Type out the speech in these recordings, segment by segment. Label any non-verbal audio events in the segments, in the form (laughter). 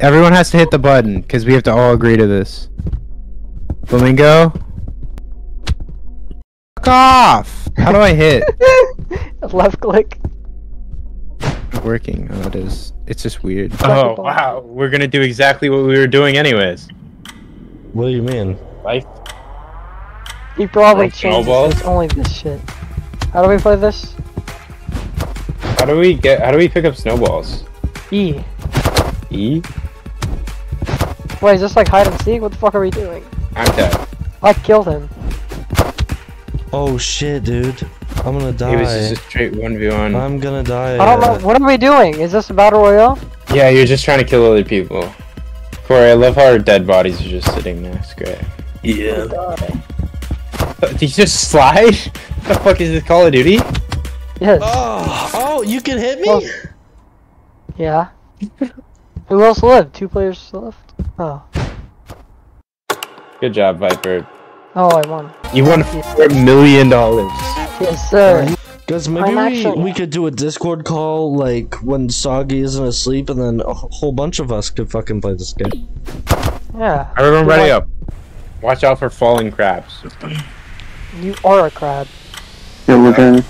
Everyone has to hit the button because we have to all agree to this. Flamingo. Fuck off! How do I hit? (laughs) Left click. Working. Oh, it is. It's just weird. Oh wow, we're gonna do exactly what we were doing anyways. What do you mean? Life. He probably Throw changed it's only this shit. How do we play this? How do we get? How do we pick up snowballs? E. E. Wait, is this like hide and seek? What the fuck are we doing? I'm dead. I killed him. Oh shit, dude. I'm gonna die. It was die. just a straight one v one. I'm gonna die. I don't know. Uh, what are we doing? Is this a battle royale? Yeah, you're just trying to kill other people. Cory, I love how our dead bodies are just sitting there. It's great. Yeah. Did you just slide? What (laughs) the fuck is this Call of Duty? Yes. Oh, oh, you can hit me? Well- Yeah. (laughs) Who else left? Two players left. Oh. Good job, Viper. Oh, I won. You won four million dollars. Yes, sir. Guys, maybe I'm we, actually- we could do a Discord call like when Soggy isn't asleep, and then a whole bunch of us could fucking play this game. Yeah. Everyone, ready Yeah. up. Watch out for falling crabs. You are a crab. Yeah, we're gonna.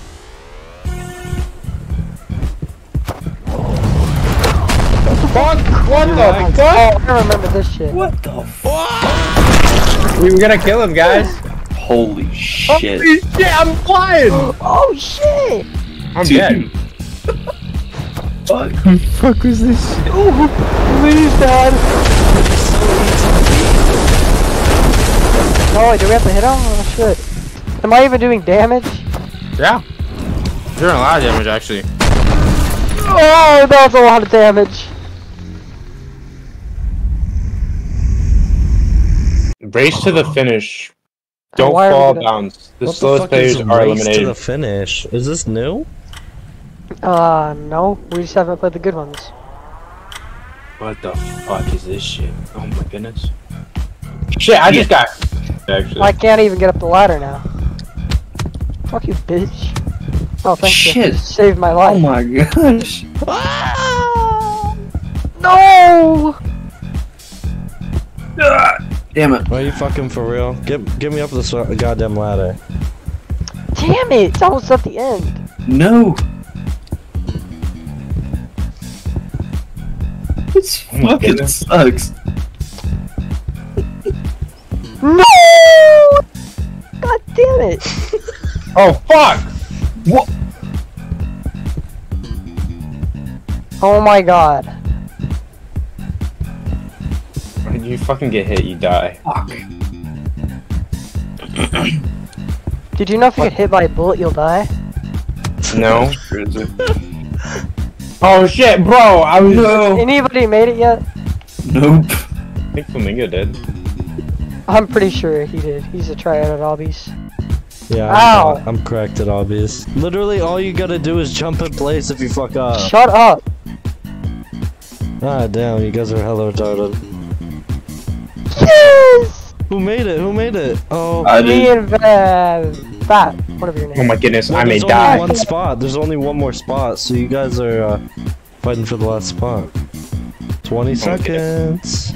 Fuck! What the Oh, fuck? I remember this shit. What the fuck? We were gonna kill him, guys. Holy shit. Holy shit! I'm flying. Oh shit! I'm Dude. dead. (laughs) Fuck. The fuck was this? shit? Oh, please, Dad. Oh, wait, do we have to hit him? Oh shit. Am I even doing damage? Yeah. You're doing a lot of damage, actually. Oh, that's a lot of damage. Race to the finish. Don't Why are we fall gonna- bounds. The what slowest the players are race eliminated. to the finish? Is this new? Uh, no. We just haven't played the good ones. What the fuck is this shit? Oh my goodness. Shit, I just got. Actually. I can't even get up the ladder now. Fuck you, bitch. Oh, thank you. Shit. Saved my life. Oh my gosh. No! Ah, Damn it. Are you fucking for real? Get get me up this goddamn ladder. Damn it! It's almost at the end. No. This Oh fucking goodness. sucks. No! God damn it! (laughs) Oh fuck! What? Oh my god. When you fucking get hit, you die. Fuck. (clears throat) Did you know if you get hit by a bullet, you'll die? No. (laughs) Oh shit, bro! I was. No. Anybody made it yet? Nope. I think Flamingo did. I'm pretty sure he did. He's a tryout at Obbies. Yeah, Ow. I'm, I'm correct at obvious. Literally, all you gotta do is jump in place if you fuck up. Shut up! Ah, damn, you guys are hella retarded. Yes! Who made it? Who made it? Oh, I Me did. and uh, Fat, whatever your name. Oh my goodness, well, I may there's die. only one spot. There's only one more spot, so you guys are uh, fighting for the last spot. 20 seconds.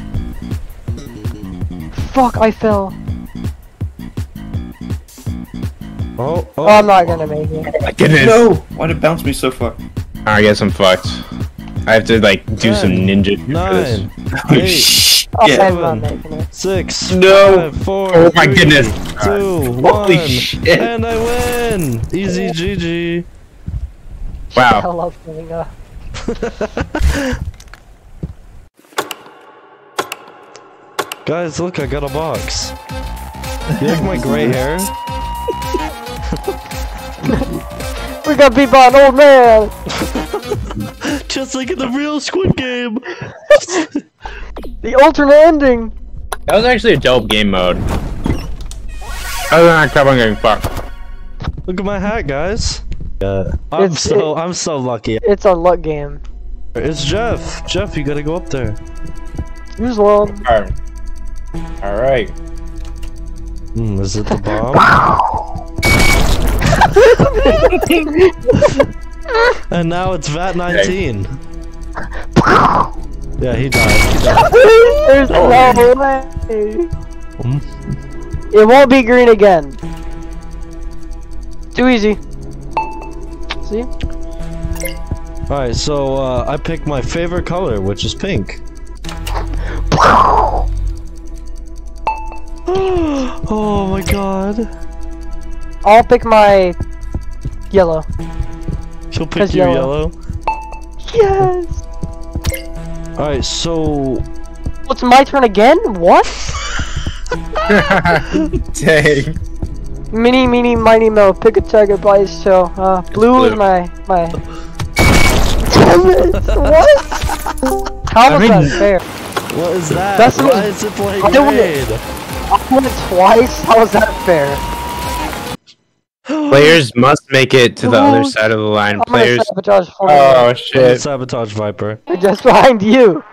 Fuck, I fell. Oh, Oh, oh. I'm not gonna make it. Oh my goodness. No. Why'd it bounce me so far? I guess I'm fucked. I have to like do some Ten, ninja for this. Nine, Oh Eight. Shit. Oh, I'm Seven. six, No. five, four, Oh my three, goodness. two, Holy one, shit. and I win! Easy GG. Wow. I love playing. (laughs) Guys, look, I got a box. You like my gray (laughs) hair? (laughs) We got beat by an old man! Just like in the real Squid Game! The alternate ending! That was actually a dope game mode. Other than that crap, I'm getting fucked. Look at my hat, guys. Yeah, I'm It's- so I'm so lucky. It's a luck game. It's Jeff. Jeff, you gotta go up there. Use one. Alright. Alright. Hmm, is it the bomb? (laughs) and now it's VAT 19. Yeah, he died. He died. (laughs) There's no way. It won't be green again. Too easy. See? Alright, so uh, I picked my favorite color, which is pink. (gasps) oh my god. I'll pick my yellow. She'll pick Cause your yellow. yellow. Yes. Alright, so It's my turn again? What? (laughs) Dang. Mini, mini, mighty mo. Pick a target by his toe. Uh, blue, is my my. Damn it! What? How I was mean- that fair? what is that? That's Why what- is it playing I don't know. grade? I won it twice. How was that fair? (gasps) Players must make it to the other side of the line. Players. sabotage for Oh I'm shit. sabotage viper. you. Just behind you.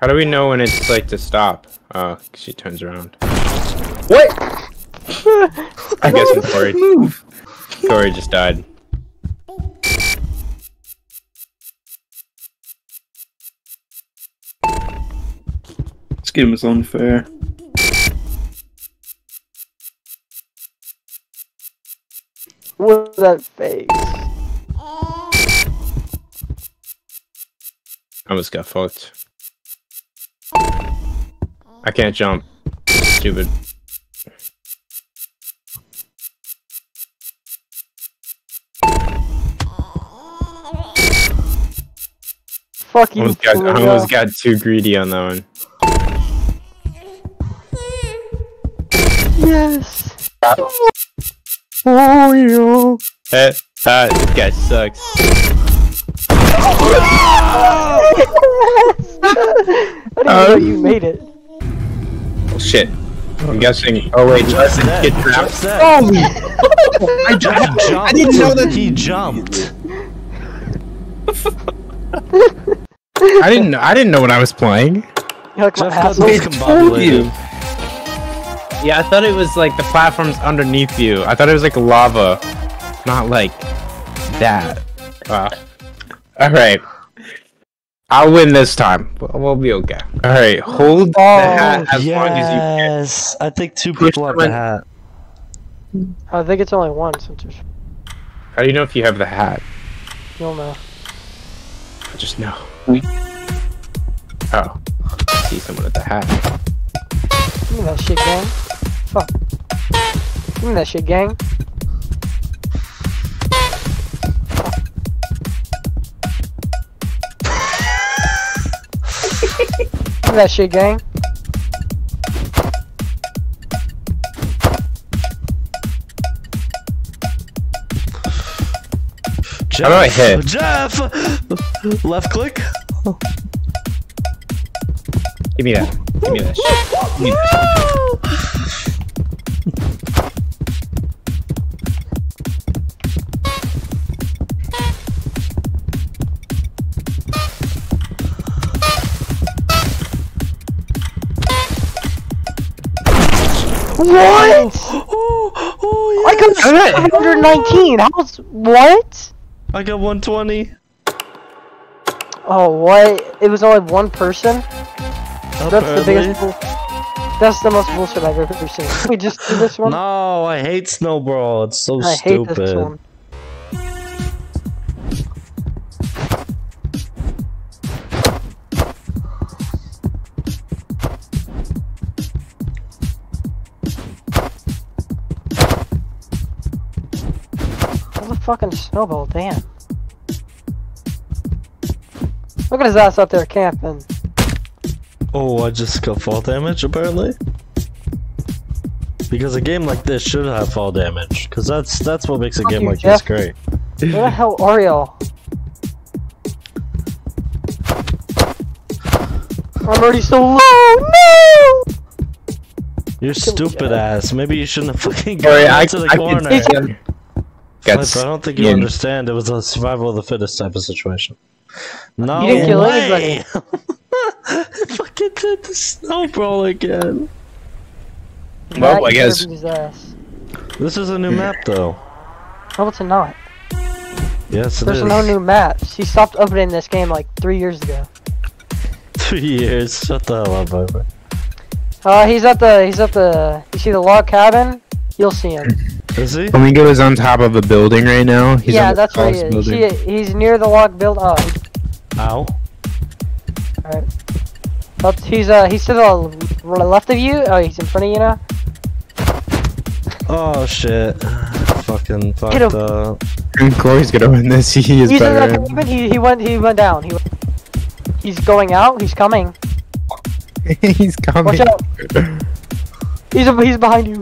How do we know when it's like to stop? Oh, she turns around. What? I guess I'm Cory. (laughs) Move. Cory just died. This game is unfair. What was that face? I almost got fucked. I can't jump. Stupid. Fuck you. Almost got, I almost got too greedy on that one. Yes. Oh, you. Eh, ah, this guy sucks. I didn't know you made it. Oh, shit. I'm guessing. Oh wait, Just Justin get trapped. Just. Oh, I, He jumped. I didn't know that. He jumped. (laughs) I didn't. know- I didn't know what I was playing. You're like Jeff got asshole. I told you. Yeah, I thought it was like the platforms underneath you. I thought it was like lava, not like that. Wow. All right. I'll win this time. We'll, we'll be okay. All right, hold the oh, hat as long as you can. yes, I think two Push people have someone- the hat. I think it's only one since there's. How do you know if you have the hat? You'll know. I just know. We- Oh, I see someone with the hat. Give me that shit, gang. Fuck. Give me that shit, gang. Give me that shit, gang. Jeff, do I hit? Jeff! Left click? Give me that. Give me that shit. Give me. What? Oh, oh, I got yes. 719. How's what? I got 120. Oh, what? It was only one person. That's the biggest. Bull- That's the most bullshit I've ever seen. Can we just do this one? No, I hate Snowball. It's so I hate stupid. this one. Fucking snowball, damn. Look at his ass out there camping. Oh, I just got fall damage apparently. Because a game like this should have fall damage, because that's that's what makes a Fuck game you, like Jeff. this great. Where the hell are y'all? I'm already so low. No! You're stupid ass. Maybe you shouldn't have (laughs) fucking Sorry, gone I, into the I corner. can Got Sniper, I don't think you skin. understand. It was a survival of the fittest type of situation. No didn't kill way. (laughs) fucking did the snowball again. Well, Matt I guess- This is a new map though. No, it's not. Yes, it There's is. no new maps. He stopped updating this game like three years ago. (laughs) Three years. Shut the hell up, Viper. Uh, he's at the, he's at the, you see the log cabin? You'll see him. Is he? Flamingo is on top of a building right now. He's yeah, on that's where he is. building. See, he's near the log build. Oh, Ow. alright. But he's, uh, he's to the left of you. Oh, he's in front of you now. Oh shit. Fucking fucked him. up. And Cory's gonna win this. (laughs) He is He's in better. the cabin. He, he went, he went down. He, went- he's going out. He's coming. (laughs) he's coming. Watch out. He's, he's behind you.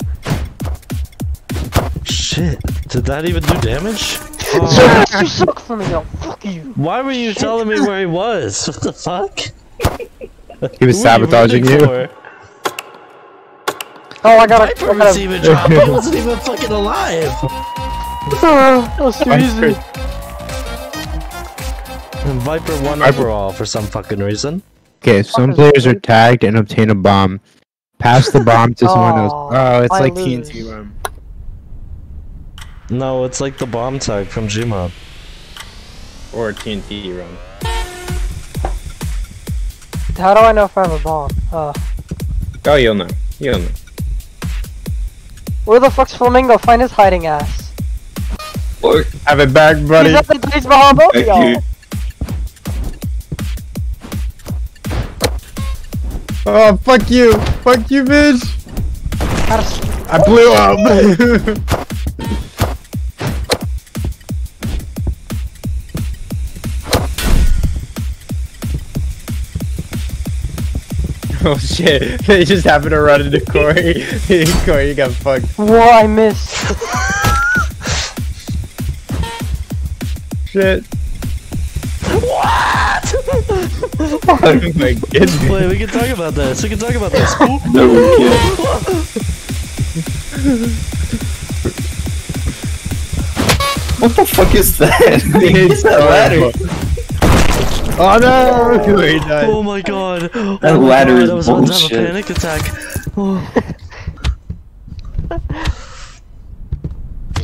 Shit. Did that even do damage? (laughs) you suck for me, yo. Fuck you. Why were you telling me where he was? What the fuck? He was Who sabotaging you. for? Oh, I got Viper a. was even dropped. I wasn't even fucking alive. Oh, that was too easy. And Viper won Viper- overall for some fucking reason. Okay, some players are tagged and obtain a bomb. Pass the bomb to someone else. (laughs) Oh, Oh, it's I like lose. TNT bomb. No, it's like the bomb tag from Gmod. Or TNT run. How do I know if I have a bomb? Uh, Oh, you'll know. You'll know. where the fuck's Flamingo? Find his hiding ass. Look, Have it back, buddy. He's at the he's behind both of thank y'all. Oh, fuck you. Fuck you, bitch. Gotta s- I blew up. (laughs) (laughs) oh shit. They just happened to run into Cory. (laughs) Cory, you got fucked. Whoa, I missed. Shit. What? (laughs) Oh my goodness. Wait, we can talk about this. We can talk about this. No, we can't. What the fuck is that? It's that ladder. Oh no! (laughs) He died. Oh my god. Oh That my ladder god, is I was about to have a bullshit. panic attack. Oh.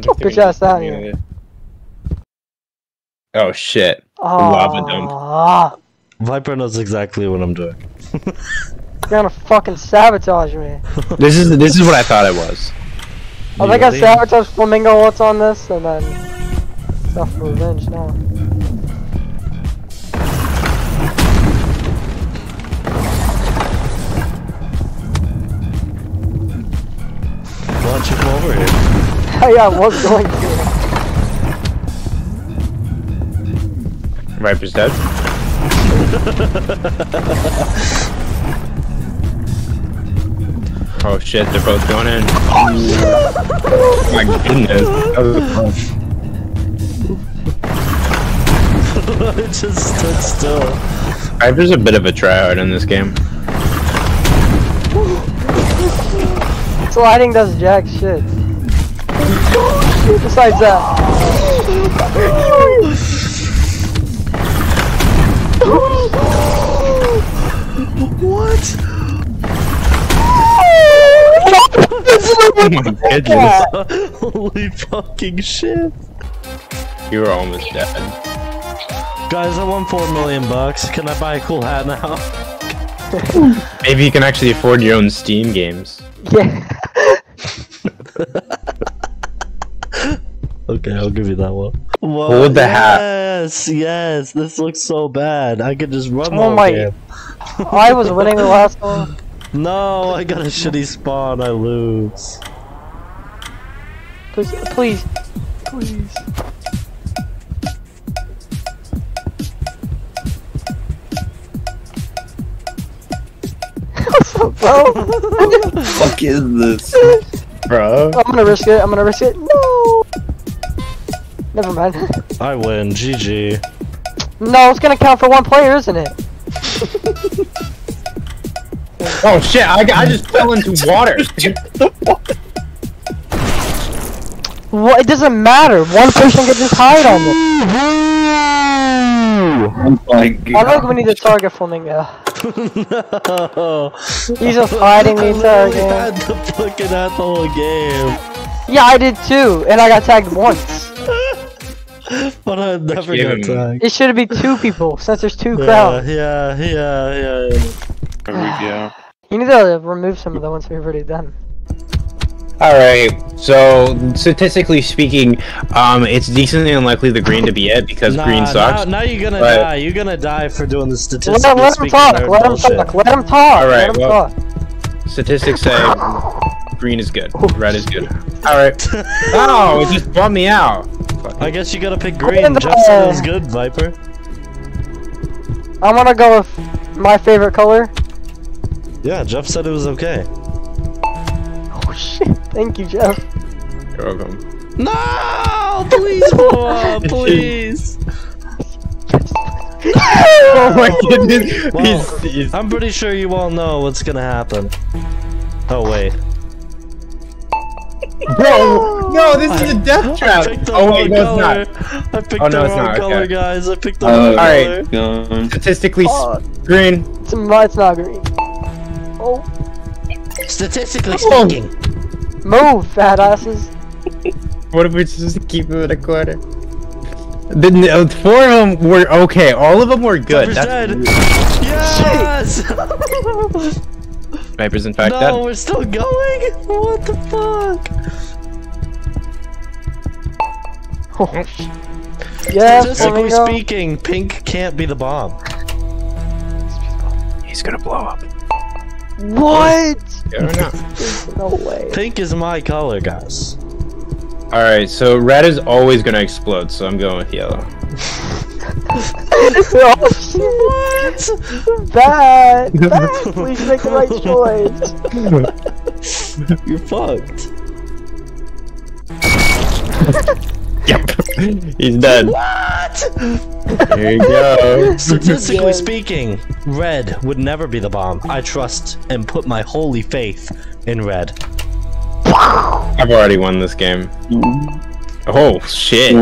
your bitch ass out here. Oh shit. Oh, Lava dump. ah, Viper knows exactly what I'm doing. (laughs) You're gonna fucking sabotage me. This is this is what I thought it was. I think I Really? sabotaged Flamingo once on this, and then stuff for revenge now. Over here? Hey, I was going to. Viper's dead. (laughs) oh shit, they're both going in. Oh my goodness. That was fun. it just stood still. Viper's a bit of a tryhard in this game. Sliding does jack shit. Besides that. What? Oh my goodness. (laughs) Holy fucking shit. You were almost dead. Guys, I won four million bucks. Can I buy a cool hat now? Maybe you can actually afford your own Steam games. (laughs) Yeah. (laughs) Okay, I'll give you that one. Whoa, Hold the hat. Yes, yes. This looks so bad. I could just run the Oh my- game. Oh, I was winning the last one. (laughs) No, I got a shitty spawn. I lose. Please, please, please. (laughs) What's up, bro? (laughs) fuck is this? Bro. I'm gonna risk it. I'm gonna risk it. No. Never mind. (laughs) I win. GG. No, it's gonna count for one player, isn't it? Oh shit, I, I just fell into (laughs) water. What? It doesn't matter. One person can just hide on it. Oh my I think god. we need to target Flamingo. (laughs) no. He's just hiding the I entire literally had game. to fucking at the whole game. Yeah, I did too, and I got tagged once. (laughs) but I never got him- tagged. It should be two people since there's two Yeah, crowns. yeah, yeah, yeah, yeah. There. (sighs) You need to remove some of the ones we've already done. Alright, so statistically speaking, um, it's decently unlikely the green to be it because Nah, green sucks. Now, now you're gonna but- die. You're gonna die for doing the Let, statistically let him talk. Let him talk. Let him talk. Alright, let him well- talk. Statistics say (laughs) green is good, oh, red is good. Alright. (laughs) Oh, it just bummed me out. I guess you gotta pick oh, green. the- Jeff said it was good, Viper. I'm gonna go with my favorite color. Yeah, Jeff said it was okay. Oh shit! Thank you, Jeff. You're welcome. No! Please (laughs) blow up, please! (laughs) Oh my goodness. Well, He's- he's- I'm pretty sure you all know what's gonna happen. Oh wait. (laughs) Bro, no, this is a death trap. Oh wait, wrong no, color. it's not. I picked Oh, the no, it's wrong not, color, okay. guys. I picked the Uh, wrong Alright. color. Gone. Statistically, Oh, green. it's, it's not green. Oh, Statistically Oh. speaking. move, fat asses. What if we just keep it at a quarter? The no, four of them were okay. All of them were good. That's. Yes! (laughs) (laughs) Viper's in fact no, dead. we're still going? What the fuck? Oh, shit. yeah, Statistically speaking, pink can't be the bomb. He's gonna blow up. What? I don't. (laughs) No way. Pink is my color, guys. All right, so red is always gonna explode, so I'm going with yellow. (laughs) oh shit! What? Bad, bad. Please make the right (laughs) choice. You're fucked. Yep. He's dead. What? There you go. Statistically Yes. speaking, red would never be the bomb. I trust and put my holy faith in red. I've already won this game. Oh shit.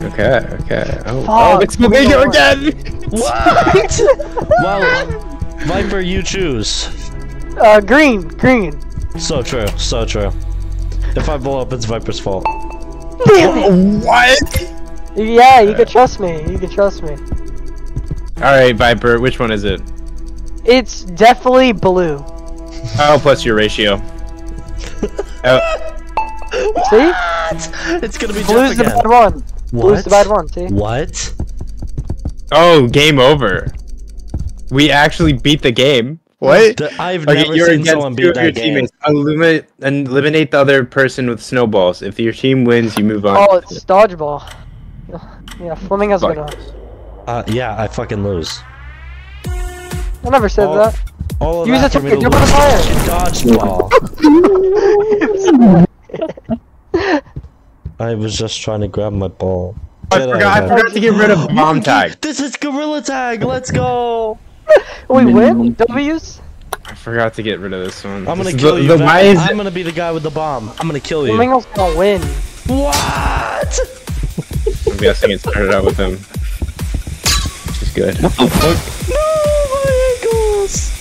Okay, okay. Oh, oh it's Flamingo Lord. again. What? (laughs) well, Viper, you choose. Uh, green, green. So true, so true. If I blow up, it's Viper's fault. Damn it. What? Yeah, you can trust me. You can trust me. All right, Viper. Which one is it? It's definitely blue. Oh, plus your ratio. (laughs) Oh, See? What? It's gonna be Blue's the again. bad one. Blue's What? the bad one. See? What? oh, game over. We actually beat the game. What? The- I've Okay, never you're seen against someone two beat your that game. teammates. Eliminate, eliminate the other person with snowballs. If your team wins, you move on. Oh, it's dodgeball. Yeah, Flamingo's Fuck. gonna. Uh, yeah, I fucking lose. I never said Oh. that. All of Use that it for to me to jump lose the fucking dodgeball. (laughs) (laughs) (laughs) I was just trying to grab my ball. I forgot, I forgot to get rid of bomb tag. This is Gorilla Tag. Let's go. (laughs) We win? W's? I forgot to get rid of this one. I'm gonna This kill the, you. The, why is I'm gonna be the guy with the bomb. I'm gonna kill you. Flamingo's gonna win. What? I'm guessing it started out with him. Which is good. What the fuck? No, my ankles.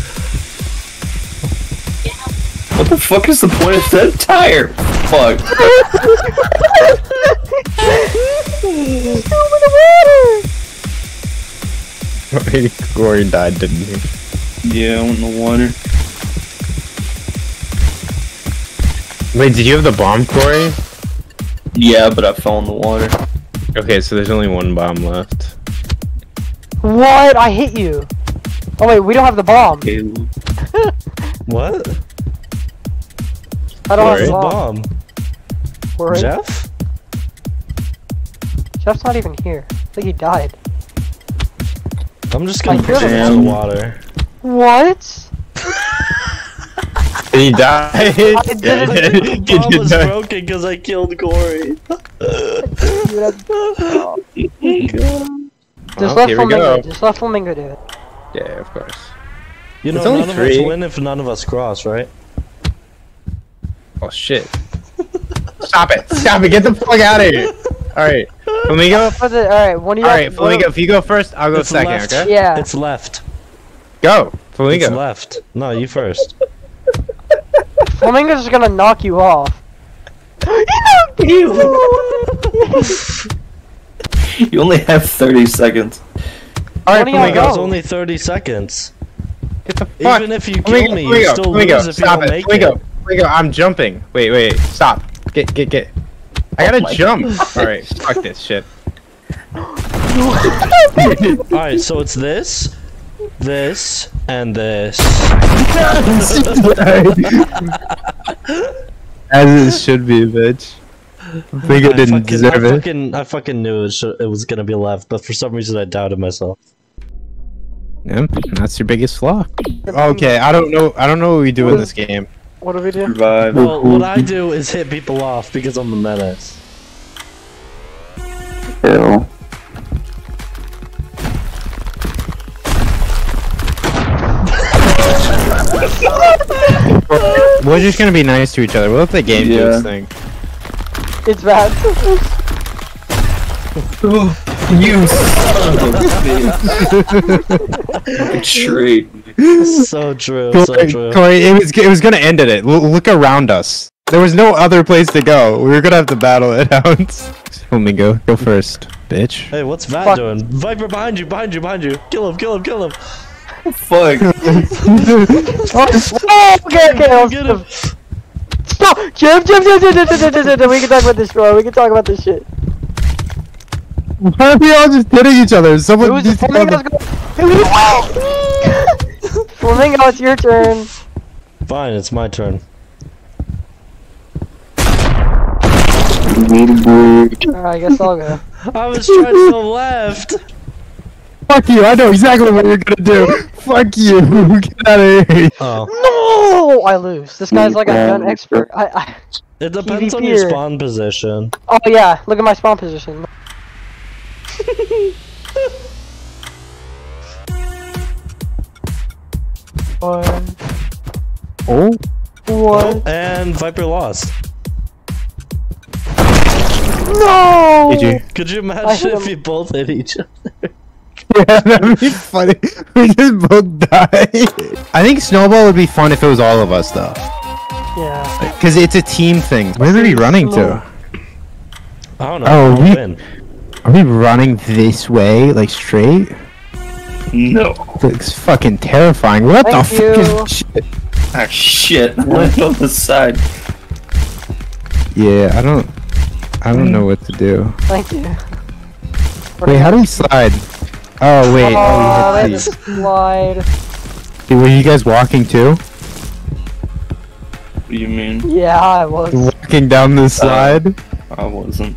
What the fuck is the point of that tire? Fuck. (laughs) Cory died, didn't he? Yeah, I went in the water. Wait, did you have the bomb, Cory? Yeah, but I fell in the water. Okay, so there's only one bomb left. What? I hit you. Oh wait, we don't have the bomb. Okay, (laughs) What? I don't have Sorry. the The bomb. bomb. Worry. Jeff? Jeff's not even here. I think he died. I'm just gonna I push him him. into the water. What? Did (laughs) he die? (laughs) I yeah, didn't. he did. The bomb was (laughs) broken because I killed Cory. Dude, that's- oh. Just Well, let Flamingo. Just let Flamingo do it. Yeah, of course. You know, It's only none of us win if none of us cross, right? Oh shit. (laughs) Stop it! Stop it! Get the fuck out of here! Alright. Flamingo? For the, all right, when you Alright, have- Flamingo, if you go first, I'll go It's second, left. okay? Yeah. It's left. Go! It's Flamingo. left. No, you first. (laughs) Flamingo's just gonna knock you off. (laughs) he knocked you. You only have 30 seconds. Alright, What do Flamingo. It's only 30 seconds. Get the fuck. Even if you Flamingo, kill me, you Flamingo, still Flamingo, lose if you stop don't it. make Flamingo, it. Flamingo, I'm jumping. Wait, wait, wait, stop. Get, get, get. I gotta oh my jump. Alright, fuck this shit. (laughs) Alright, so it's this, this, and this. (laughs) As it should be, bitch. Flamingo I didn't fucking, deserve I it. I fucking knew it, should, it was gonna be left, but for some reason I doubted myself. Yep, that's your biggest flaw. Okay, I don't know. I don't know what we do in this game. What do we do? Survive. Well, what I do is hit people off because I'm the menace. Ew. We're just gonna be nice to each other. We'll let the game do Yeah. its thing. It's bad. You son of a bitch. Betrayed. So true, so Cory, true. Cory, it was it was gonna end at it. L- look around us. There was no other place to go. We were gonna have to battle it out. Flamingo, go first, bitch. Hey, what's Vat Fuck. doing? Viper behind you, behind you, behind you. Kill him, kill him, kill him. Fuck. oh, okay, okay. I'll Get him. Stop! Jim, Jim, Jim, Jim, Jim, Jim, Jim, Jim, Jim, We can talk about this, bro. We can talk about this shit. Why are we all just hitting each other? Someone Who's needs to Flamingo's going? Flamingo, it's your turn. Fine, it's my turn. Alright, I guess I'll go. (laughs) I was trying to go left. Fuck you! I know exactly what you're gonna do. Fuck you! (laughs) Get out of here! Oh, No! I lose. This guy's like a gun expert. I, I. it depends on your spawn position. Oh yeah, look at my spawn position. One, Oh, one. Oh, and Viper lost. No! did you? Could you imagine if we both hit each other? (laughs) Yeah, that'd be funny. We just both die. I think snowball would be fun if it was all of us though, Yeah. because it's a team thing. Where are we running to? I don't know. Oh, I'll we- win. Are we running this way, like straight? No. It's fucking terrifying. What Thank the you. fuck is shit? Ah, shit. I (laughs) went on the side. Yeah, I don't. I don't know what to do. Thank you. Wait, how do we slide? Oh wait. Oh, Oh, that you hit slide. Dude, Were you guys walking too? What do you mean? Yeah, I was. Walking down the slide? I wasn't.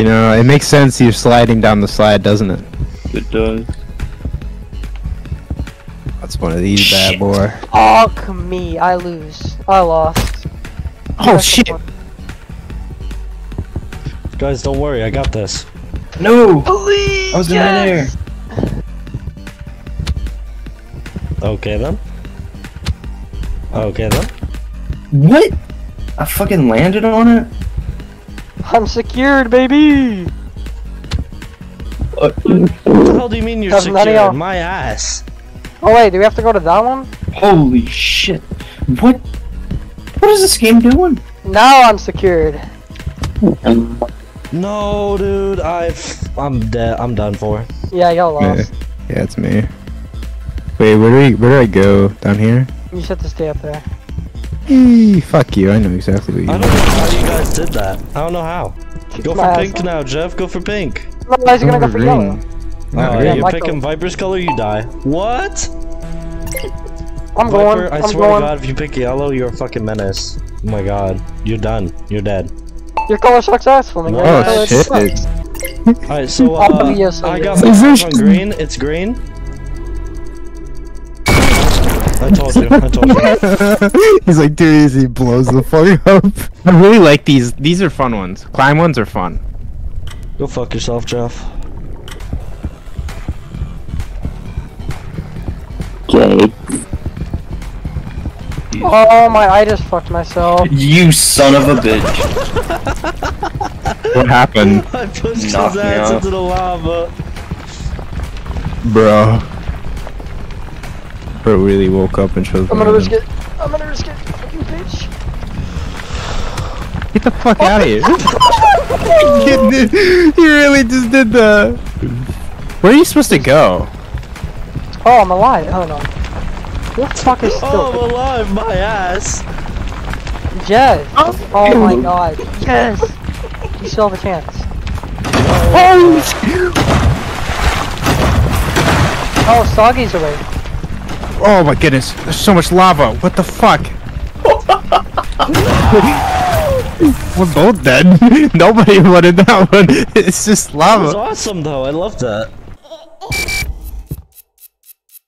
You know, it makes sense you're sliding down the slide, doesn't it? It does. That's one of these bad boy. Fuck me, I lose. I lost. Oh shit! Guys, don't worry, I got this. No! Please! I was in midair. Okay then. Okay then. What? I fucking landed on it? (laughs) I'm secured, baby! What the hell do you mean you're Doesn't none of My ass. Oh wait, do we have to go to that one? holy shit. What? What is this game doing? Now I'm secured. No, dude, I've. I'm dead. I'm done for. Yeah, y'all Yeah, lost. yeah, it's me. Wait, where do we, where do I go? Down here? You just have to stay up there. Eee, fuck you, I know exactly what you I don't know how you guys did that. I don't know how. Go for pink off. now, Jeff. Go for pink. No, guys are gonna go for green. yellow. Not Oh, yeah, you're Michael. picking Viper's color, you die. What? I'm Viper, going. I I'm swear going. to God, if you pick yellow, you're a fucking menace. Oh my God, you're done. You're dead. Your color sucks ass, Flamingo. Oh, Your color shit. Alright, so (laughs) uh, Obviously. I got Is my there on green. It's green. Told you. I told you. He's like, too easy, blows the fuck up. I really like these. These are fun ones. Climb ones are fun. Go fuck yourself, Jeff. Oh my, I just fucked myself. You son of a bitch. What happened, (laughs) I pushed his ass into the lava. bro? Bro really woke up and chose. I'm gonna the risk it. I'm gonna risk it. Fucking bitch. Get the fuck out of here. (laughs) you really just did the. Where are you supposed to go? Oh, I'm alive. Oh no. Who the fuck is oh, still? Oh. I'm alive, my ass. Jez. Oh, oh my god. Yes. You still have a chance. Oh. Oh, Soggy's away. Oh my goodness, there's so much lava. What the fuck? (laughs) We're both dead. (laughs) Nobody wanted that one. (laughs) It's just That was lava. awesome, though. I love that.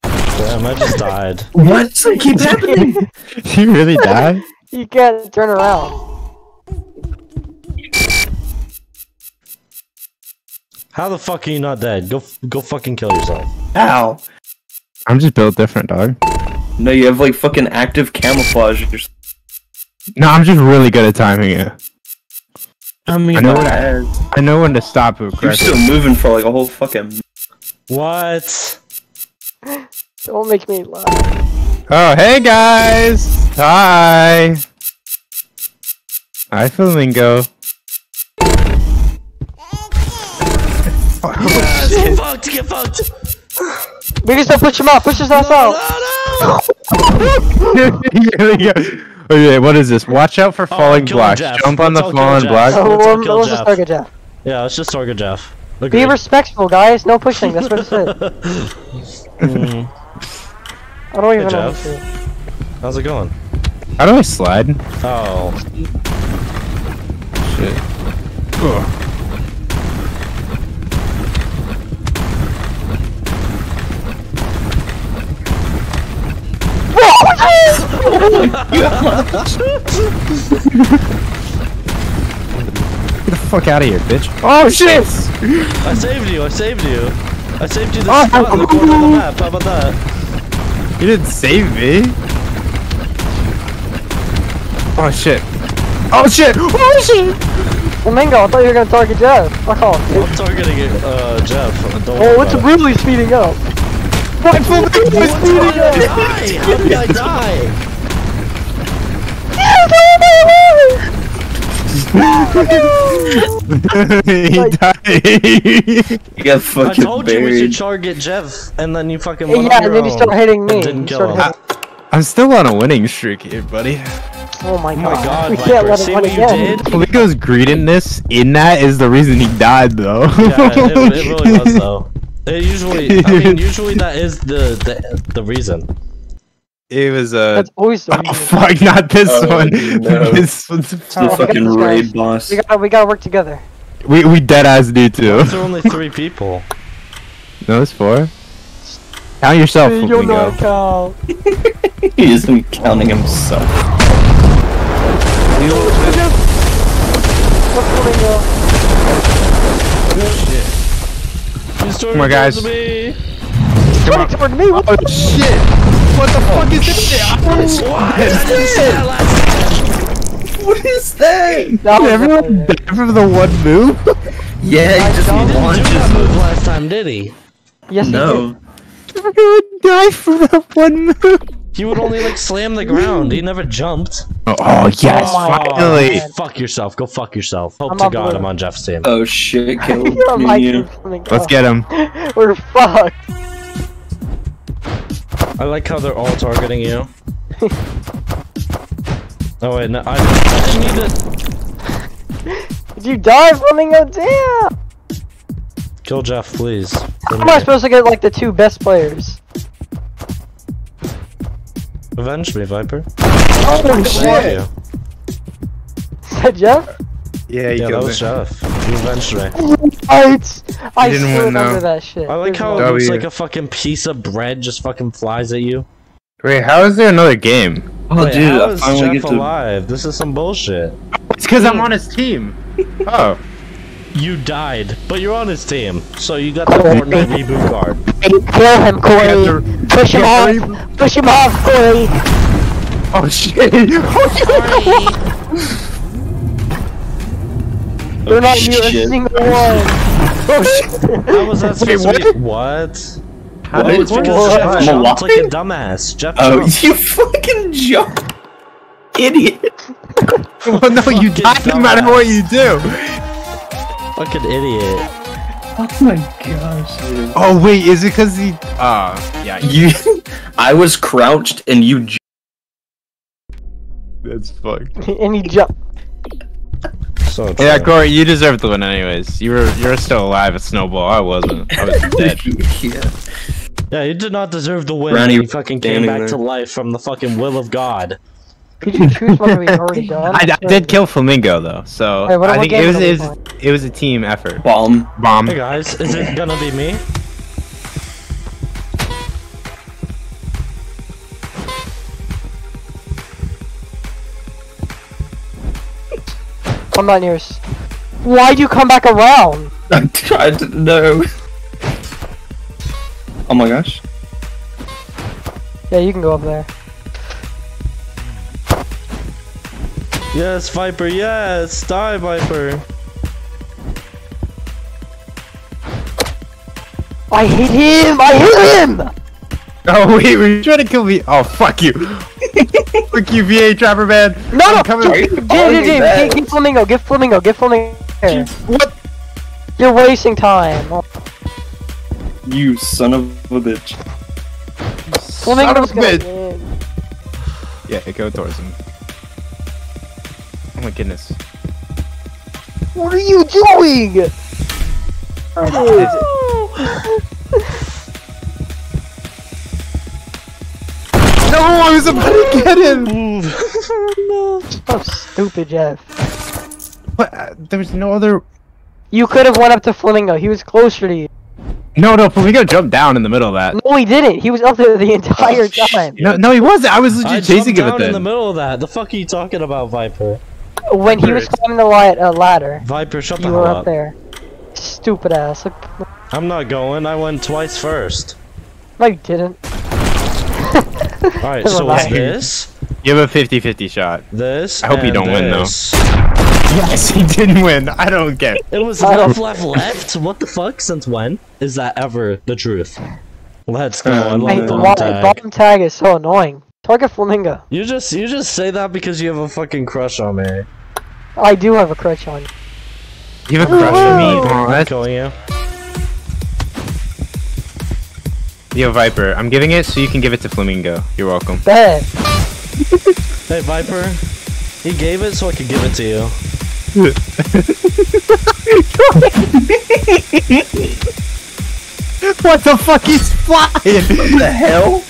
Damn, I just died. What keeps happening? You really died? You can't turn around. How the fuck are you not dead? Go, go fucking kill yourself. Ow. I'm just built different, dog. No, you have like fucking active camouflage. No, I'm just really good at timing it. I mean, I know my what I- I know when to stop it You're still moving for like a whole fucking. What? Don't make me laugh. Oh, hey guys! Hi! Hi, Flamingo. Yes, get fucked, get fucked! (laughs) We can still push him out. Push his ass out. (laughs) Here we go. Okay, what is this? Watch out for falling kill blocks. Jeff. Jump on Let's the all kill fallen Jeff. block. Oh, Let's all we're- let's just target Jeff. Yeah, let's just target Jeff. Be Agreed. respectful, guys. No pushing. That's what it said. Mm, (laughs) I don't even Hey, know. Jeff. what how's it going? How do I slide? Oh, Shit. Ugh. Get the fuck out of here, bitch. Oh shit! I saved you, I saved you. I saved you this Oh, spot in the corner of the map, how about that? You didn't save me. Oh shit. Oh shit! Oh shit! Flamingo, I thought you were gonna target Jeff. Fuck off, dude. I'm targeting it, uh, Jeff. Don't Oh, worry it's about really speeding up. My Flamingo is it. How did I die? How did I die? He died. You got I fucking told you we should target Jeff, and then you fucking went Yeah, on and then you start hitting me. didn't kill him. hitting- I'm still on a winning streak here, buddy. Oh my god. Oh my god. god, we Viper, can't let him see win again. did? Greediness in that is the reason he died, though. Yeah, it, it really was though. (laughs) It usually, I mean, usually that is the the, the reason. It was uh That's always the (laughs) Oh fuck! Not this Oh, one. (laughs) no. this one's The Oh, fucking raid boss. We gotta, we gotta work together. we we dead ass do too. There are only (laughs) three people. No, it's four. Count yourself, Hey, you're Flamingo. not cow. He isn't counting himself. Look, Flamingo. Come on, guys. Me. Turning toward me. What Oh shit! What the fuck is this? Oh, what? I didn't that What is that? That Did everyone die from the one move? Yeah, he just don't- He didn't do launches that move last time, did he? Yes, he did. No. everyone died from that one move. He would only like slam the ground. He never jumped. Oh, oh yes, Oh finally! God. Fuck yourself. Go fuck yourself. Hope I'm to God blue. I'm on Jeff's team. Oh shit, (laughs) Caleb. You're me my and you. Flamingo. Let's get him. (laughs) We're fucked. I like how they're all targeting you. (laughs) oh wait, no, I, I didn't need to Did you die, Flamingo? Damn. kill Jeff, please. How am I supposed to get like the two best players? Avenge me, Viper. Oh Thank shit! you. Is that Jeff? Yeah, Yeah, that was Jeff. You avenged I didn't stood win, under though. that shit. I like There's how no- it looks like a fucking piece of bread just fucking flies at you. Wait, how is there another game? Oh, Wait, dude, how I is finally Jeff get to. alive? This is some bullshit. It's because I'm on his team. (laughs) Oh, You died, but you're on his team, so you got the Fortnite reboot card. Kill him, Cory! Yeah, Push him off! Push him off, Cory! oh shit! (laughs) Oh shit! They're not Oh, you a shit. single one! Oh (laughs) shit! How was that Wait, supposed to be? What? How Oh, did it's what? because Jeff I'm jumped like a dumbass. Jeff Oh, jumped. you (laughs) fucking jump, idiot! (laughs) well, no, you Fucking die no matter what you do. Fucking idiot. Oh my gosh, dude. Oh wait, is it because he? Uh, yeah. You, I was crouched and you. j- That's fucked. and he jumped. So Yeah. Cory, you deserve the win anyways. You were you're still alive at Snowball. I wasn't. I was (laughs) dead. yeah. Yeah, you did not deserve the win. Brownie You fucking came back there. to life from the fucking will of God. Could you choose one that we've already (laughs) done? I, I did kill Flamingo though, so Wait, I think it was it was, it was a team effort. Bomb. Bomb. Hey guys, is it gonna be me? I'm not yours. Why'd you come back around? (laughs) I tried to know. Oh my gosh. Yeah, you can go up there. Yes, Viper, yes! Die, Viper! I hit him! I hit him! (laughs) Oh wait, were you trying to kill me? Oh fuck you. (laughs) fuck you, VA Trapper Man. No, no! I'm coming. Sorry. Jim, Oh, Jim, Jim, bad. get, get Flamingo, get Flamingo, get Flamingo. What? You're wasting time. Oh, You son of a bitch. Son of Flamingo's a bitch. win. Yeah, go towards him. Oh my goodness. What are you doing? Oh, (laughs) No, I was about to get him. No! (laughs) Oh, stupid Jeff. What? Uh, there was no other. You could have went up to Flamingo. He was closer to you. No, no, Flamingo jumped down in the middle of that. No, he didn't. He was up there the entire shit. time. No, no, he wasn't. I was I legit jumped chasing him down at in the middle of that. The fuck are you talking about, Viper? When he was climbing the li- uh, ladder, Viper, shut the you were up. up there. Stupid ass. I'm not going. I went twice first. no, you didn't. (laughs) Alright, so what's this, You have a 50-50 shot. this. I hope you don't win, though. Yes, he didn't win. I don't get. It was I left, left, left. What the fuck? Since when is that ever the truth? Let's go. I Um, love I, Hey, bomb tag. bomb tag is so annoying. Target Flamingo. You just you just say that because you have a fucking crush on me. I do have a crush on you. You have a crush on me. Whoa. Aw, I'm that's killing you. Yo, Viper. I'm giving it so you can give it to Flamingo. You're welcome. Bet. (laughs) Hey Viper, he gave it so I could give it to you. (laughs) what the fuck? is flying. What the hell?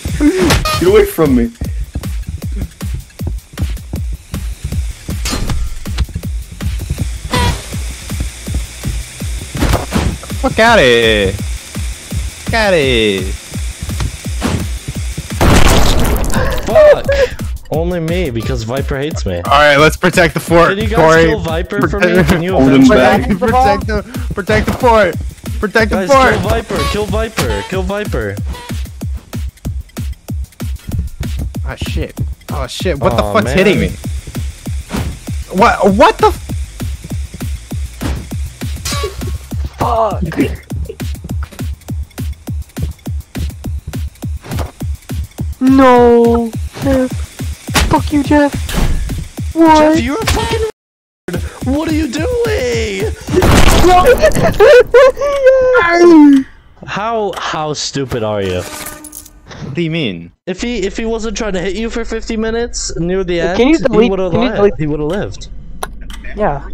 Get away from me. Fuck out of here. Fuck out of here. Fuck. Only me because Viper hates me. All right, let's protect the fort. Can you guys Cory. kill Viper for me? Can you Hold him back. protect the protect the fort. Protect the Guys, fort. kill Viper! Kill Viper! Kill Viper! Oh shit. Oh shit. What the Aw, fuck's man. hitting me? What? What the? F- Fuck. (laughs) no. Jeff. Fuck you, Jeff. What? Jeff, you're a fucking What are you doing? How how stupid are you? what do you mean? If he if he wasn't trying to hit you for 50 minutes near the end, Can you he would have lived. He would have lived. yeah.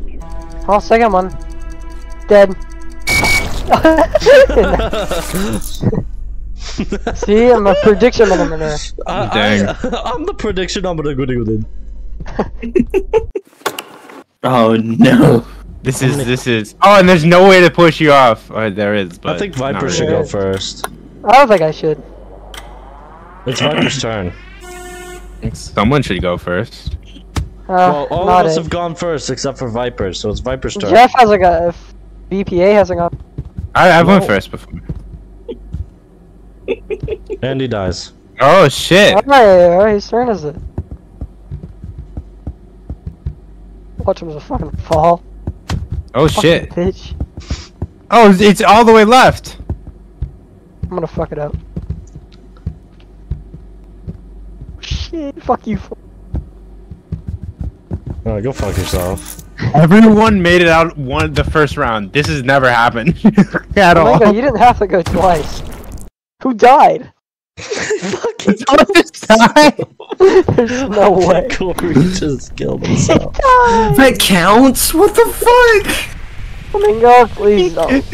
Oh, second one. Dead. (laughs) (laughs) (laughs) See, I'm a prediction monitor. I, Dang. (laughs) I, am the prediction. I'm gonna go do (laughs) Oh no. This is this is. Oh, and there's no way to push you off. Oh, there is, but I think not Viper should go first. I don't think I should. It's Viper's turn. Someone should go first. Uh, Well, all of us it. have gone first except for Viper, so it's Viper's turn. Jeff hasn't got. If BPA hasn't got. I I went first before. And he dies. Oh shit. Alright, alright, whose turn is it? Watch him as a fucking fall. Oh Fucking shit. Bitch. Oh, it's all the way left. I'm gonna fuck it up. Shit, fuck you. fool. Alright, go fuck yourself. Everyone made it out one the first round. This has never happened (laughs) at Oh all. god, you didn't have to go twice. Who died? (laughs) Fucking (laughs) died. There's (laughs) no way. Cory just killed himself. That counts? What the fuck? Oh my god, please don't.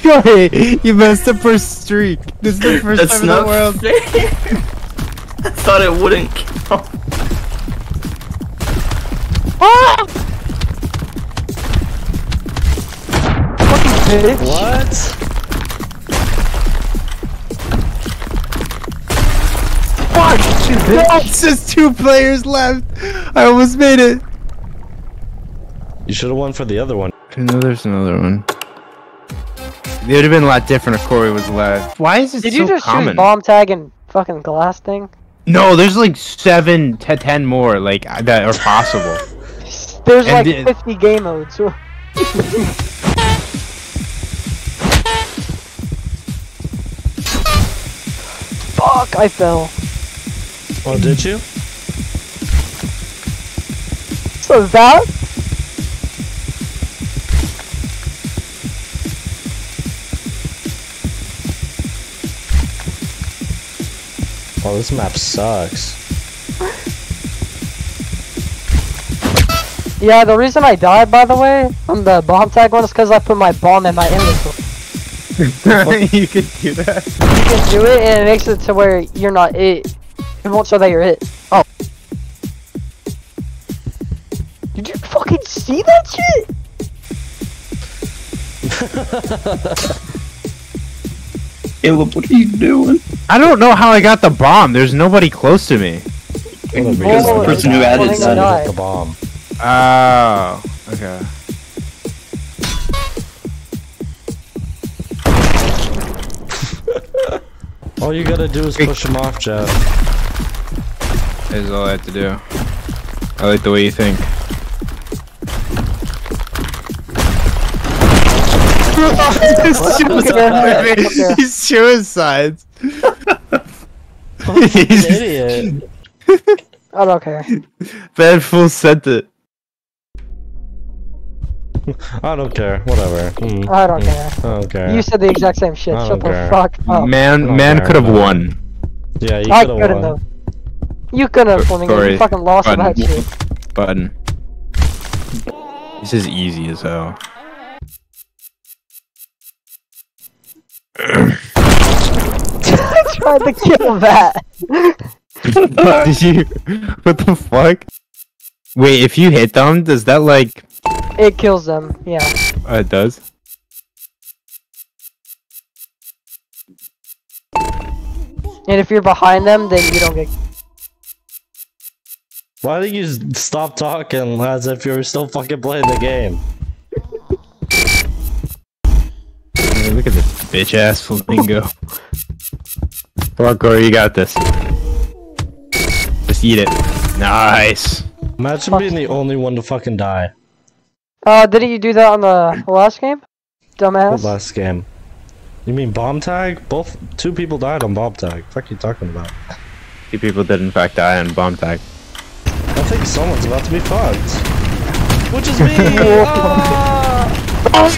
Cory, you messed up our streak. This is the first That's time in the world. fair. I thought it wouldn't count. Ah! Fucking bitch. what? Fuck! (laughs) It's just two players left. I almost made it. You should have won for the other one. No, there's another one. It would have been a lot different if Cory was left. Why is this Did so you just common? shoot bomb tag and fucking glass thing? No, there's like seven to ten more like uh, that are possible. (laughs) There's And like the- 50 game modes. (laughs) Fuck, I fell. Oh, did you? So that? Oh, this map sucks. Yeah, the reason I died, by the way, on the bomb tag one is because I put my bomb in my inventory. (laughs) you can do that. You can do it, and it makes it to where you're not it. It won't show that you're it. Oh. Did you fucking see that shit? Caleb, what are you doing? I don't know how I got the bomb. There's nobody close to me. Because Oh, the person who added that. die. the bomb. Oh, okay. All you gotta do is push him off, Jeff. Is all I have to do. I like the way you think. Okay. (laughs) He's suicides. Fucking idiot. I don't care. Bad fool sent it. I don't care. Whatever. Hmm, I don't hmm, care. I don't care. You said the exact same shit. Shut don't the fuck up. Man, man could have won. yeah, you I could couldn't have won. have. You couldn't have, Flamingo. You fucking lost Button. that shit. Button. This is easy as hell. I (laughs) tried to kill that. (laughs) Did you? What the fuck? Wait, if you hit them, does that like? It kills them. Yeah. Uh, it does. And if you're behind them, then you don't get. Why did you stop talking as if you were still fucking playing the game? Hey, look at this bitch ass flamingo. (laughs) Come on, Cory, you got this. Just eat it. Nice. Imagine Fuck being the only one to fucking die. Uh, didn't you do that on the last game? The Dumbass. last game. You mean bomb tag? Both two people died on bomb tag. Fuck you talking about? Two people did in fact die on bomb tag. I think someone's about to be fucked. Which is me! (laughs) Ah! Uh,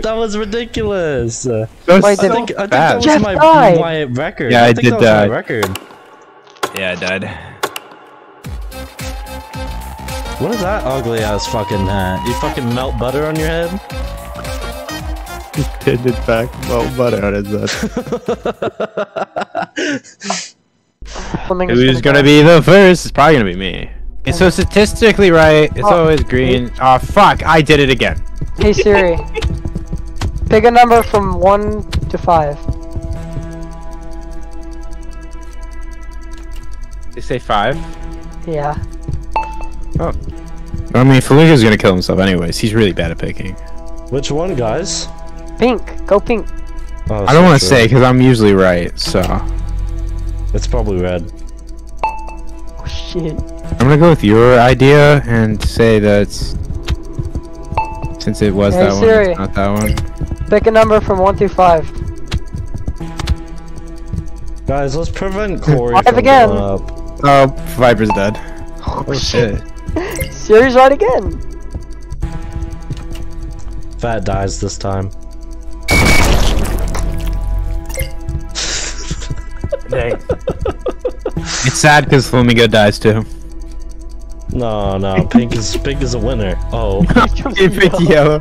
that was ridiculous. Uh, That's Wait, I did- think, I think that was Jeff my, died. my record. Yeah, I think did that was die. my record. Yeah, I died. What is that ugly ass fucking hat? You fucking melt butter on your head? (laughs) Did in fact well butter on his head. (laughs) (sighs) Flamingo's Who's gonna be the first? It's probably gonna be me. It's so statistically right. It's Oh. always green. Oh fuck! I did it again. Hey Siri. (laughs) Pick a number from one to five. They say five. Yeah. Oh. I mean, Flamingo's gonna kill himself anyways. He's really bad at picking. Which one, guys? Pink. Go pink. Oh, I don't so want to true. say because I'm usually right. So It's probably red. Oh shit. I'm gonna go with your idea and say that since it was Hey, that one, Siri. it's not that one. Pick a number from one to five. Guys, let's prevent Cory Five from again. going up. Oh, Viper's dead. Oh, oh shit. Series (laughs) right again. Fat dies this time. Dang. It's sad because Flamingo dies too. No, no, pink is pink is a winner. Oh, You picked yellow.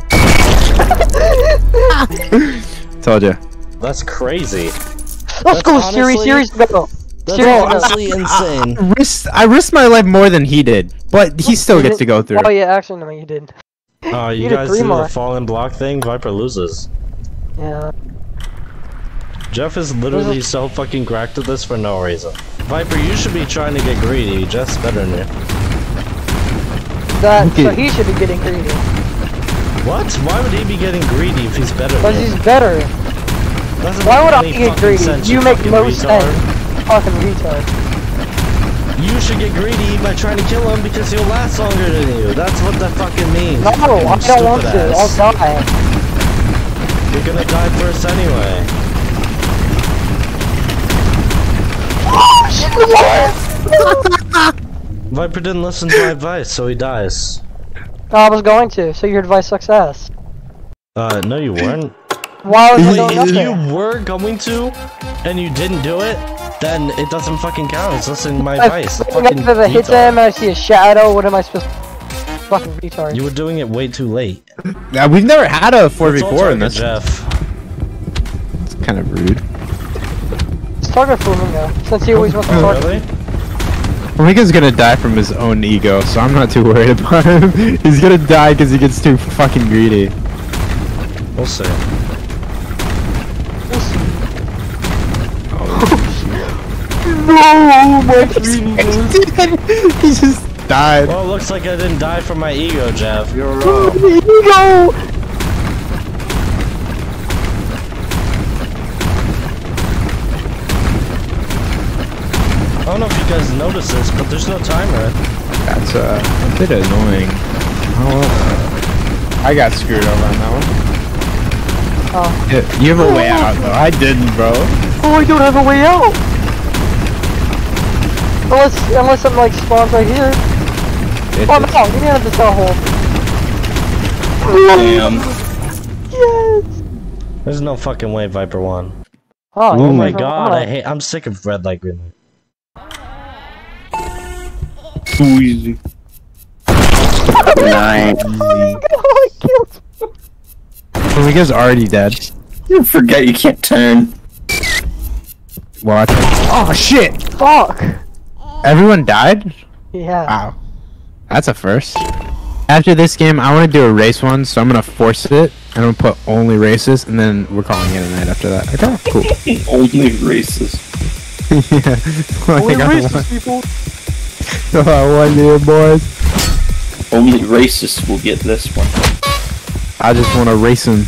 Told you. that's crazy. Let's That's go, Siri. honestly- Siri's go. That's Seriously, no. honestly insane. Risk, I risked my life more than he did, but he still gets to go through. Oh yeah, actually, no, you did. Oh, (laughs) you You guys three do the more. fallen block thing? Viper loses. Yeah. Jeff is literally so fucking cracked at this for no reason. Viper, you should be trying to get greedy. Jeff's better than you. That. So he should be getting greedy. What? Why would he be getting greedy if he's better Because he's better. Doesn't Why would I any get greedy? sense, You make fucking no retard. sense. Fucking retard. You should get greedy by trying to kill him because he'll last longer than you. That's what that fucking means. No, you I don't want stupid to. ass. I'll die. You're gonna die first anyway. (laughs) Viper didn't listen to my advice, so he dies. I was going to, so your advice sucks ass. Uh, no you weren't. Why was I Wait, going up if there? you were going to, and you didn't do it, then it doesn't fucking count. It's listening to my If advice. I'm Fucking up to hit retard. them and I see a shadow, what am I supposed to... Fucking retard. You were doing it way too late. Yeah, we've never had a 4v4 in this. Jeff. It's kind of rude. Let's target Flamingo, since he always wants to Oh, target. really? Flamingo's gonna die from his own ego, so I'm not too worried about him. (laughs) He's gonna die because he gets too fucking greedy. We'll see. (laughs) No, my (laughs) he just died. Well, it looks like I didn't die from my ego, Jeff. You're wrong. ego! I don't know if you guys noticed this, but there's no timer. That's uh, a bit annoying. Oh, I got screwed over on that one. Oh. Yeah, you have a way out though. I didn't, bro. Oh, I don't have a way out! Unless, unless something like spawns right here. It Oh just- no, get out of the cell hole. Damn. Yes! There's no fucking way Viper won. Oh, Oh you my god. I hate- I'm sick of red light, green light. Too easy. Nine. Oh, my I killed Flamingo's already dead. You forget you can't turn. Watch. Oh shit! Fuck! Everyone died? Yeah. Wow. That's a first. After this game, I want to do a race one, so I'm gonna force it. and I'm gonna put only races, and then we're calling it a night after that. Okay, cool. (laughs) Only races. (laughs) yeah. (laughs) Only I racist want- people. I want you, boys. Only racists will get this one. I just want to race him.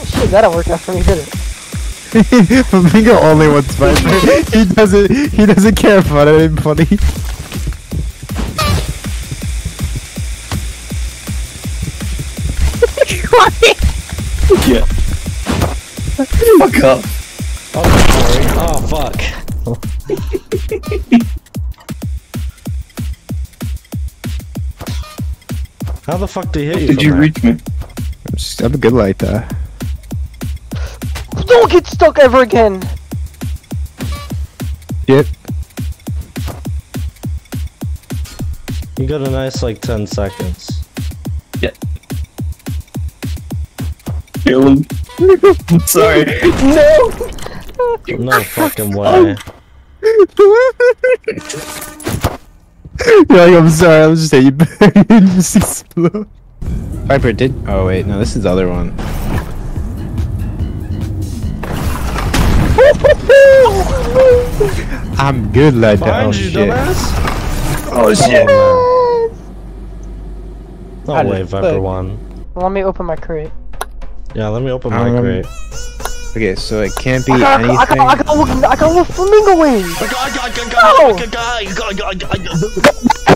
Oh, shit, that'll work out for me, did it? (laughs) Flamingo only wants Viper. (laughs) he doesn't. He doesn't care about anybody. Yeah. (laughs) Fuck up. Oh, sorry. Oh, fuck. (laughs) How the fuck did he hit you? Did you there? reach me? I'm, just, I'm good like that. Don't get stuck ever again! Yep. You got a nice like 10 seconds. Yep. Kill him. I'm sorry. (laughs) No! No fucking (laughs) way. (laughs) You're like, I'm sorry, I'm just saying (laughs) you just explode. Viper did. Oh wait, no, this is the other one. I'm good like that. Behind Oh shit. dumbass! Oh shit. No way, Viper look? won. Let me open my crate. Yeah, let me open my Um, crate. Okay, so it can't be I got, I got, anything. I got, I got, I got a little flamingo wings!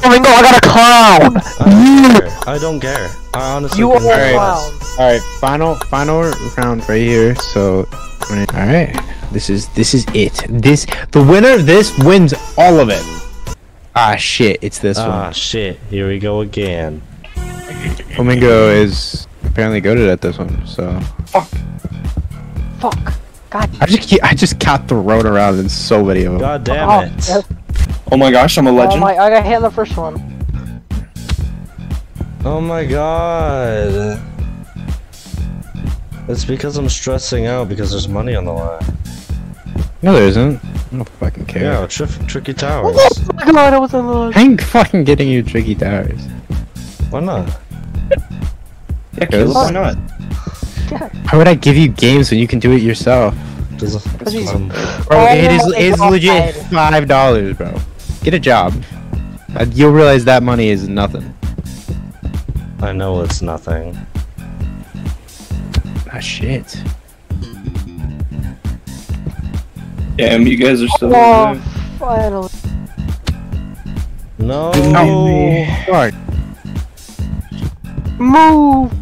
Flamingo, I got a clown! I don't care. I don't care. I honestly You couldn't are care a Alright. clown. All right, final final round right here. So, all right, This is this is it. This the winner of this wins all of it. Ah shit, it's this one. Ah, shit. Here we go again. Flamingo is apparently goaded at this one, so Fuck. God. I just keep, I just got thrown around in so many of them. God damn oh, it. yeah. Oh my gosh, I'm a legend. Oh legend. my, I got hit in the first one. Oh my god. It's because I'm stressing out because there's money on the line. No, there isn't. I don't fucking care. Yeah, tri- Tricky Towers. Oh, oh my god, I was in the. I ain't fucking getting you tricky towers. Why not? yeah, Caleb, why not? Why would I give you games when you can do it yourself? Cause he's- Bro, Oh it is it's legit five dollars, bro. Get a job. Uh, You'll realize that money is nothing. I know it's nothing. Ah shit. Damn, you guys are still Oh, there. finally. No. Fuck. Move!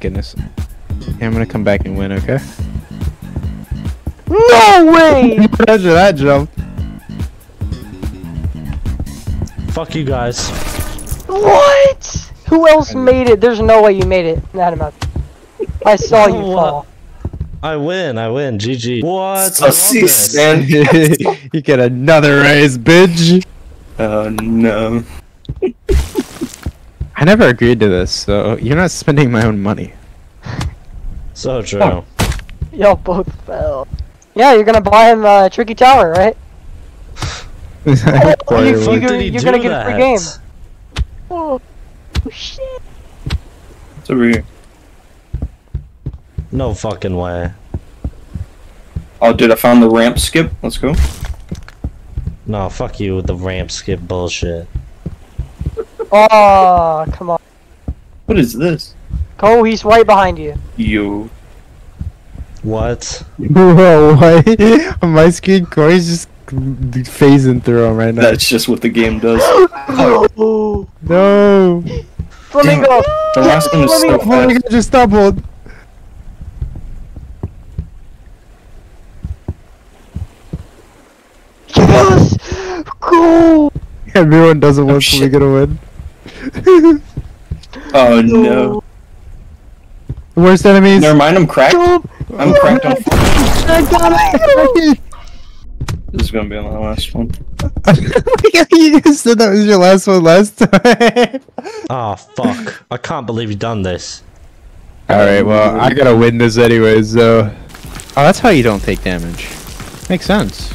Goodness. Yeah, I'm gonna come back and win, okay? No way! (laughs) After that jump. Fuck you guys. what? Who else made it? There's no way you made it. Not about. I saw you (laughs) fall. I win, I win. GG. What? Oh, I A love man. (laughs) you get another raise, bitch. Oh no. I never agreed to this, so you're not spending my own money. So true. Y'all both fell. Yeah, you're gonna buy him uh, Tricky Tower, right? (laughs) Why you, you, you're you're gonna get a free that? game. Oh, shit. It's over here. No fucking way. Oh, dude, I found the ramp skip. Let's go. No, fuck you with the ramp skip bullshit. Oh, come on. What is this? Cole, he's right behind you. You. What? Bro, what? On my screen, Cory's just phasing through him right now. That's just what the game does. Oh, (gasps) no. Flamingo! The last one is so Flamingo! Oh my god, just stumbled. Yes! Go! Everyone doesn't want shit. Flamingo to win. (laughs) Oh no. The Worst enemies. Never mind, I'm cracked. Jump! I'm cracked on. (laughs) I got it! (laughs) This is gonna be on the last one. you just said that was your last one last time. Oh fuck. I can't believe you done this. Alright, well, I gotta win this anyway, so. Oh, that's how you don't take damage. Makes sense.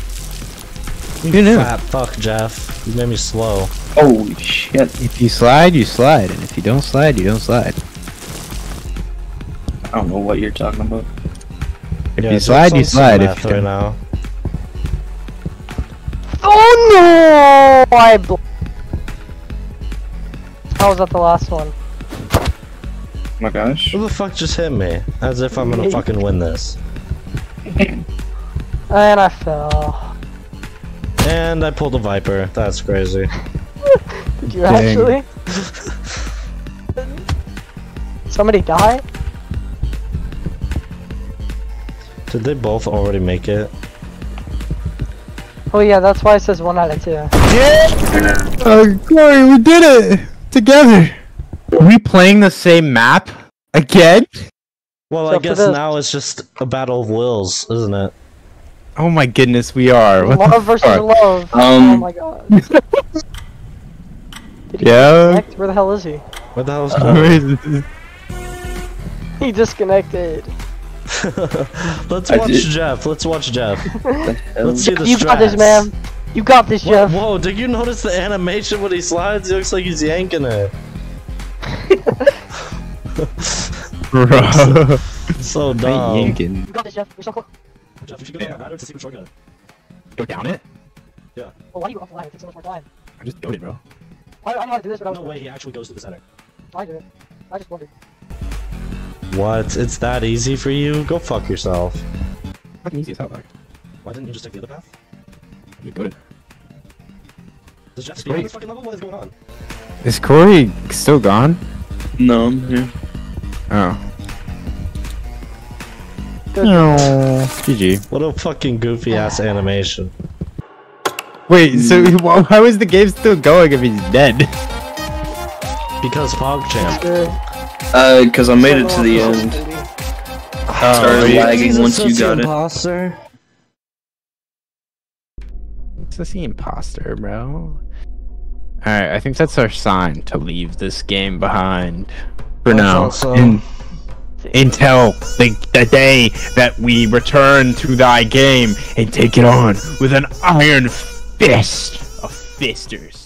Who knew? Fat fuck, Jeff. You made me slow. Holy shit. If you slide, you slide, and if you don't slide, you don't slide. I don't know what you're talking about. If Yeah, you slide, you slide. If math you right don't. now. Oh no! I bl- How was that the last one? Oh my gosh. Who the fuck just hit me? As if I'm gonna fucking win this. And I fell. And I pulled a Viper. That's crazy. Did you Dang. actually? (laughs) Somebody die? Did they both already make it? Oh yeah, that's why it says one out of two. Oh, Cory, we did it together. Are we playing the same map again? Well, So I guess this- now it's just a battle of wills, isn't it? Oh my goodness, we are. What Love versus fuck? love. oh Um, my god. (laughs) Did he Yeah. disconnect? Where the hell is he? What the hell uh, Where going is it? He disconnected. (laughs) Let's I watch did- Jeff. Let's watch Jeff. (laughs) Let's see the you got this, man. You got this, Whoa, Jeff. whoa, did you notice the animation when he slides? He looks like he's yanking it. Bro. (laughs) So I'm dumb. yanking. You got this, Jeff. You're so close. Jeff, you should go down the ladder to see which one got it. Go down it? Well, why do you go off the line? It takes so much more time. I just goaded, bro. I, I know how to do this, but I was No way, he actually goes to the center. I do it. I just wondered. What? It's that easy for you? Go fuck yourself. Fucking easy as hell, like. Why didn't you just take the other path? You goaded. Does Jeff It's speed on this fucking level? What is going on? Is Cory still gone? No, I'm here. Oh. Good. GG. What a fucking goofy ah. ass animation. Wait, so (laughs) wh- how is the game still going if he's dead? Because PogChamp. Good. Uh, because I made it to the end. Started yeah. lagging once you got it. Imposter. It's the imposter, bro. Alright, I think that's our sign to leave this game behind. For I now. thought so. In- until the, the day that we return to thy game and take it on with an iron fist of fisters.